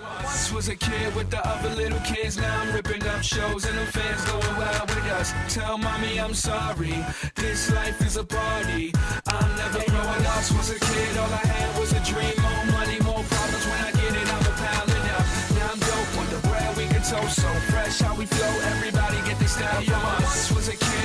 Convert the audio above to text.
once was a kid with the other little kids. Now I'm ripping up shows and the fans going wild with us. Tell mommy I'm sorry. This life is a party. I'm never growing up. Was a kid, all I had was a dream. More money, more problems. When I get it, I'm a piling up. Now I'm dope on the bread we can toast. So fresh how we flow. Everybody get this style. Once was a kid.